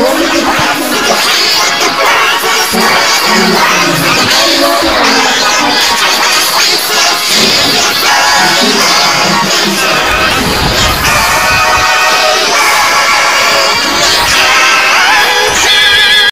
Oh.